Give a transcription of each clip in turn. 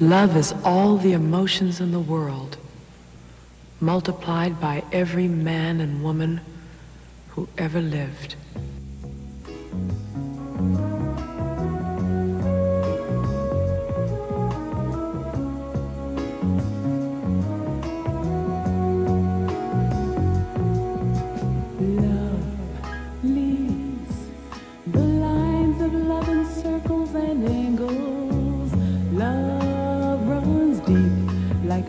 Love is all the emotions in the world, multiplied by every man and woman who ever lived.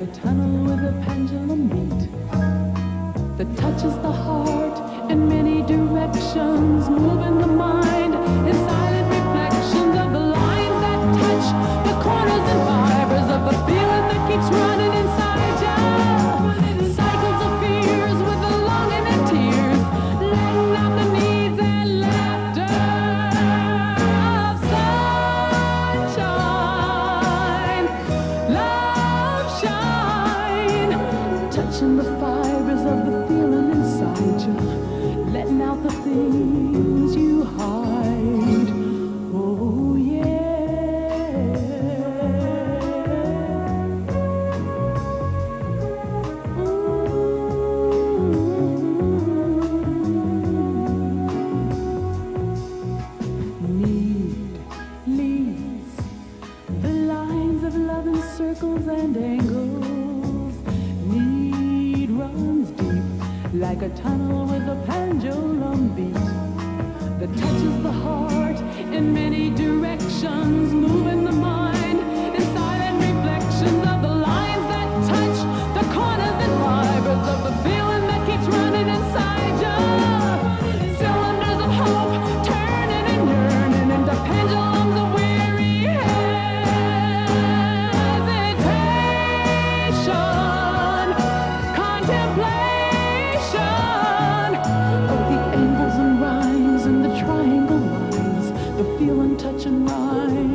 A tunnel with a pendulum beat that touches the heart in many directions, moving the mind in touching the fibers of the feeling inside you, letting out the things you hide. Oh yeah. Need leads the lines of love in circles and angles. like a tunnel with a pendulum beat that touches the heart in many directions, moving the mind in silent reflections of the lines that touch the corners and fibers of the feeling that keeps running inside you. Cylinders of hope turning and yearning into pendulums of weary hesitation. contemplation. touch and ride.